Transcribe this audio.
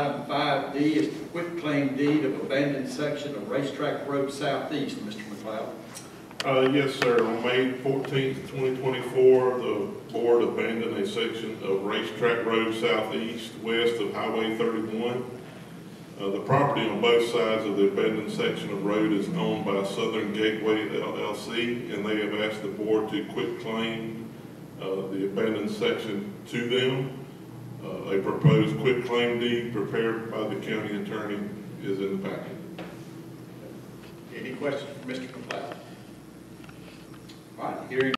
Item five D is the quit claim deed of abandoned section of Racetrack Road Southeast, Mr. McLeod. Uh, yes, sir. On May fourteenth, twenty twenty-four, the board abandoned a section of Racetrack Road Southeast, west of Highway thirty-one. Uh, the property on both sides of the abandoned section of road is owned by Southern Gateway LLC, and they have asked the board to quit claim, uh, the abandoned section to them. A proposed quit claim deed prepared by the county attorney is in the packet. Any questions for Mr. McLeod? All right, hearing